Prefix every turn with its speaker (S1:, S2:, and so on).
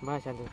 S1: 慢下点